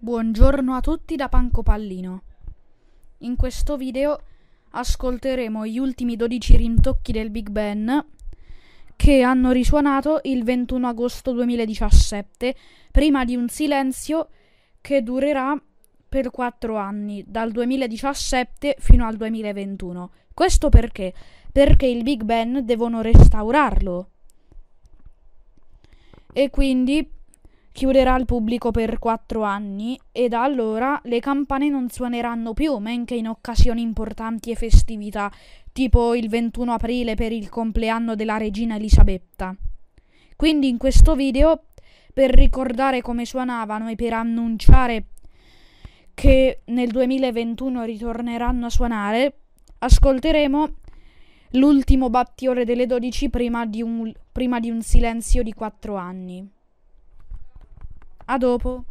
Buongiorno a tutti da Panco Pallino. In questo video ascolteremo gli ultimi 12 rintocchi del Big Ben che hanno risuonato il 21 agosto 2017 prima di un silenzio che durerà per 4 anni, dal 2017 fino al 2021. Questo perché? Perché il Big Ben devono restaurarlo. E quindi chiuderà al pubblico per quattro anni e da allora le campane non suoneranno più, men che in occasioni importanti e festività, tipo il 21 aprile per il compleanno della regina Elisabetta. Quindi in questo video, per ricordare come suonavano e per annunciare che nel 2021 ritorneranno a suonare, ascolteremo l'ultimo battiore delle 12 prima di un, prima di un silenzio di quattro anni. A dopo!